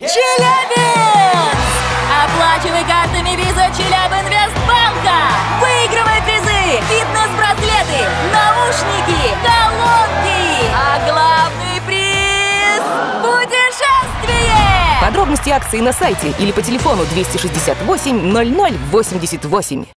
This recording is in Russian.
Челябинск! Оплачивай картами Виза Челябинвестбанка! Выигрывай призы! Фитнес-браслеты, наушники, колонки! А главный приз – путешествие! Подробности акции на сайте или по телефону 268 00 88.